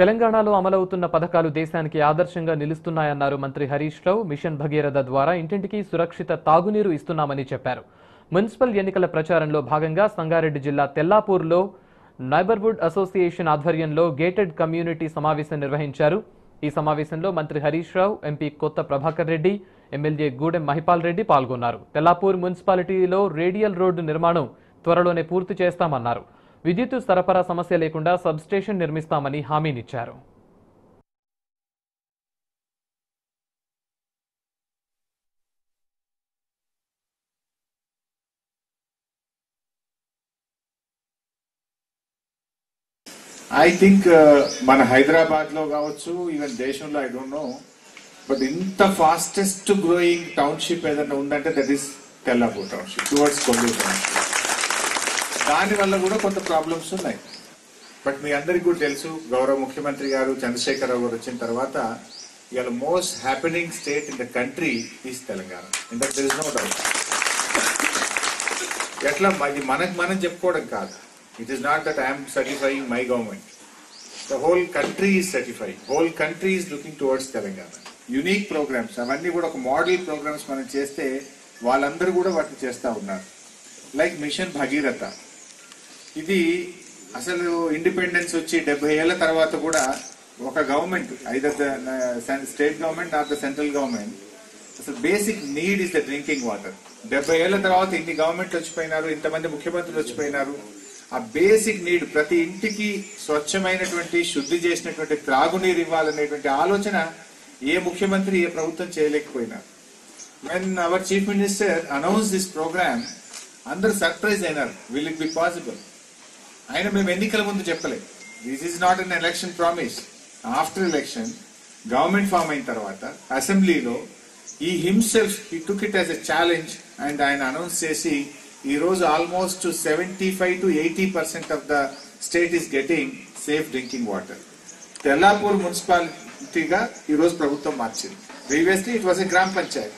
తెలంగాణలో అమలవుతున్న పథకాలు దేశానికి ఆదర్శంగా నిలుస్తున్నాయన్నారు మంత్రి హరీష్ రావు. మిషన్ భగీరథ ద్వారా ఇంటింటికి సురక్షిత తాగునీరు ఇస్తున్నామని చెప్పారు. మున్సిపల్ ఎన్నికల ప్రచారంలో భాగంగా సంగారెడ్డి జిల్లా తెల్లాపూర్లో నైబర్హుడ్ అసోసియేషన్ ఆధ్వర్యంలో గేటెడ్ కమ్యూనిటీ సమావేశం నిర్వహించారు. ఈ సమావేశంలో మంత్రి హరీష్ రావు ఎంపీ కొత్త ప్రభాకర్ రెడ్డి ఎమ్మెల్యే గూడెం మహిపాల్ రెడ్డి పాల్గొన్నారు. తెల్లాపూర్ మున్సిపాలిటీలో రేడియల్ రోడ్డు నిర్మాణం త్వరలోనే పూర్తి చేస్తామన్నారు. విద్యుత్ సరఫరా సమస్య లేకుండా సబ్స్టేషన్ నిర్మిస్తామని హామీనిచ్చారు. ఐ థింక్ మన హైదరాబాద్లో కావచ్చు ఈవెన్ దేశంలో ఐ డోంట్ నో బట్ ఇంత ఫాస్టెస్ట్ గ్రోయింగ్ టౌన్షిప్ ఏదైనా ఉందంటే that is Tellapur township towards Kollur township దాని వల్ల కూడా కొంత ప్రాబ్లమ్స్ ఉన్నాయి. బట్ మీ అందరికీ కూడా తెలుసు గౌరవ ముఖ్యమంత్రి గారు చంద్రశేఖరరావు గారు వచ్చిన తర్వాత ఇవాళ most happening state in the country is Telangana in that there no doubt ఎట్లా ఇది మనకు మనం చెప్పుకోవడం కాదు. It is not that I'm certifying my government the whole country is certifying whole country is looking towards Telangana unique programmes అవన్నీ కూడా ఒక model programmes మనం చేస్తే వాళ్ళందరూ కూడా వాటిని చేస్తూ ఉన్నారు. లైక్ మిషన్ భగీరథ ఇది అసలు ఇండిపెండెన్స్ వచ్చి డెబ్బై ఏళ్ళ తర్వాత కూడా ఒక government either state government or the central government అసలు basic need is the drinking water డెబ్బై ఏళ్ళ తర్వాత ఇన్ని గవర్నమెంట్లు వచ్చిపోయినారు ఇంతమంది ముఖ్యమంత్రులు వచ్చిపోయినారు. ఆ బేసిక్ నీడ్ ప్రతి ఇంటికి స్వచ్ఛమైనటువంటి శుద్ధి చేసినటువంటి త్రాగునీరు ఇవ్వాలనేటువంటి ఆలోచన ఏ ముఖ్యమంత్రి ఏ ప్రభుత్వం చేయలేకపోయినారు. When our chief minister announce this programme అందరు సర్ప్రైజ్ అయినారు. విల్ ఇట్ బి పాసిబుల్ ఆయన మేము ఎన్నికల ముందు చెప్పలేదు. This is not an election promise after election government form అయిన తర్వాత అసెంబ్లీలో ఈ himself he took it as a challenge and ఆయన అనౌన్స్ చేసి ఈ రోజు almost seventy five to eighty percent of the state is getting safe drinking water Tellapur మున్సిపాలిటీగా ఈరోజు ప్రభుత్వం మార్చింది. ప్రీవియస్లీ ఇట్ వాజ్ ఎ గ్రామ పంచాయత్.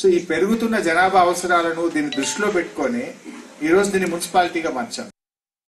సో ఈ పెరుగుతున్న జనాభా అవసరాలను దీన్ని దృష్టిలో పెట్టుకొని ఈ రోజు దీన్ని మున్సిపాలిటీగా మార్చాం.